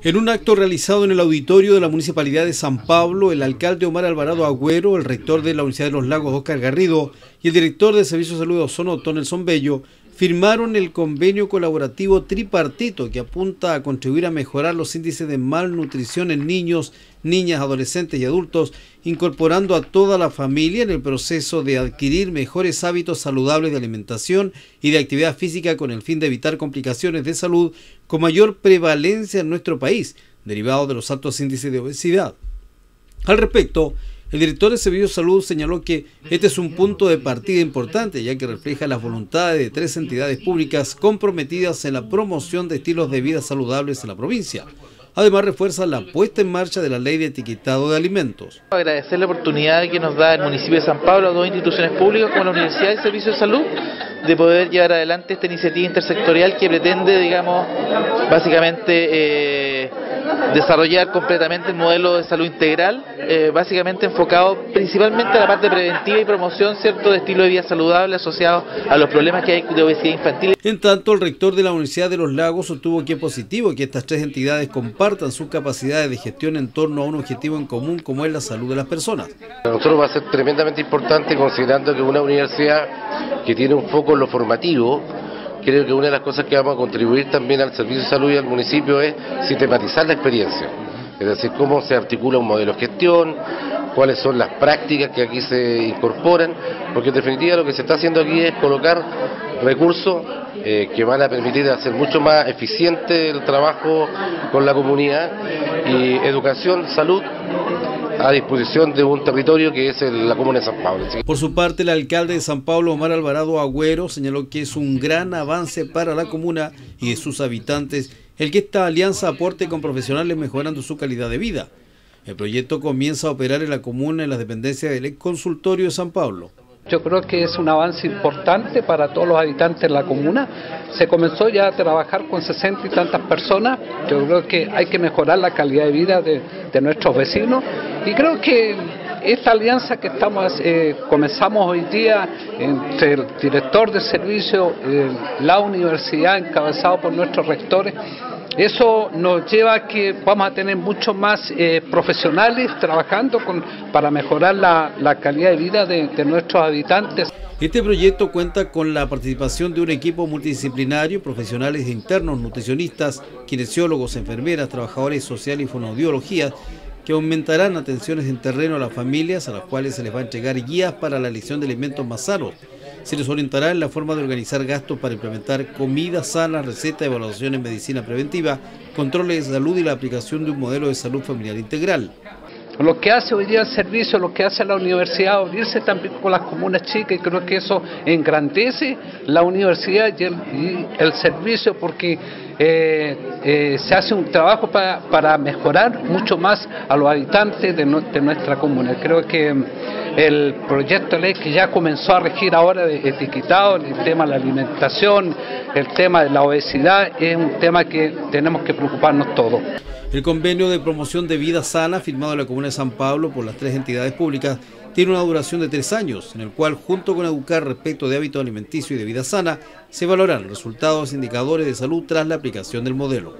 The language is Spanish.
En un acto realizado en el auditorio de la Municipalidad de San Pablo, el alcalde Omar Alvarado Agüero, el rector de la Universidad de los Lagos Oscar Garrido y el director de Servicios de Salud de Ozono Nelson Bello firmaron el convenio colaborativo tripartito que apunta a contribuir a mejorar los índices de malnutrición en niños, niñas, adolescentes y adultos, incorporando a toda la familia en el proceso de adquirir mejores hábitos saludables de alimentación y de actividad física con el fin de evitar complicaciones de salud con mayor prevalencia en nuestro país, derivado de los altos índices de obesidad. Al respecto, el director de Servicios de Salud señaló que este es un punto de partida importante, ya que refleja las voluntades de tres entidades públicas comprometidas en la promoción de estilos de vida saludables en la provincia. Además, refuerza la puesta en marcha de la ley de etiquetado de alimentos. Agradecer la oportunidad que nos da el municipio de San Pablo a dos instituciones públicas como la Universidad de Servicios de Salud de poder llevar adelante esta iniciativa intersectorial que pretende, digamos, básicamente eh, desarrollar completamente el modelo de salud integral, eh, básicamente enfocado principalmente a la parte preventiva y promoción cierto de estilo de vida saludable asociado a los problemas que hay de obesidad infantil. En tanto, el rector de la Universidad de los Lagos sostuvo que es positivo que estas tres entidades compartan sus capacidades de gestión en torno a un objetivo en común como es la salud de las personas. Para nosotros va a ser tremendamente importante considerando que una universidad que tiene un foco en lo formativo, creo que una de las cosas que vamos a contribuir también al servicio de salud y al municipio es sistematizar la experiencia. Es decir, cómo se articula un modelo de gestión, cuáles son las prácticas que aquí se incorporan, porque en definitiva lo que se está haciendo aquí es colocar recursos eh, que van a permitir hacer mucho más eficiente el trabajo con la comunidad y educación, salud a disposición de un territorio que es la comuna de San Pablo. Por su parte, el alcalde de San Pablo, Omar Alvarado Agüero, señaló que es un gran avance para la comuna y sus habitantes el que esta alianza aporte con profesionales mejorando su calidad de vida. El proyecto comienza a operar en la comuna en las dependencias del consultorio de San Pablo. Yo creo que es un avance importante para todos los habitantes de la comuna. Se comenzó ya a trabajar con 60 y tantas personas. Yo creo que hay que mejorar la calidad de vida de, nuestros vecinos y creo que esta alianza que estamos eh, comenzamos hoy día entre el director de servicio, la universidad encabezado por nuestros rectores, eso nos lleva a que vamos a tener muchos más eh, profesionales trabajando con, para mejorar la, calidad de vida de, nuestros habitantes. Este proyecto cuenta con la participación de un equipo multidisciplinario, profesionales internos, nutricionistas, kinesiólogos, enfermeras, trabajadores sociales y fonoaudiología, que aumentarán atenciones en terreno a las familias a las cuales se les va a entregar guías para la elección de alimentos más sanos se les orientará en la forma de organizar gastos para implementar comida sana, receta, evaluación en medicina preventiva, controles de salud y la aplicación de un modelo de salud familiar integral. Lo que hace hoy día el servicio, lo que hace la universidad, unirse también con las comunas chicas, y creo que eso engrandece la universidad y el, servicio porque eh, eh, se hace un trabajo para, mejorar mucho más a los habitantes de, nuestra comuna. Creo que el proyecto de ley que ya comenzó a regir ahora etiquetado, el tema de la alimentación, el tema de la obesidad, es un tema que tenemos que preocuparnos todos. El convenio de promoción de vida sana firmado en la Comuna de San Pablo por las tres entidades públicas tiene una duración de tres años, en el cual, junto con educar respecto de hábitos alimenticios y de vida sana, se valoran resultados e indicadores de salud tras la aplicación del modelo.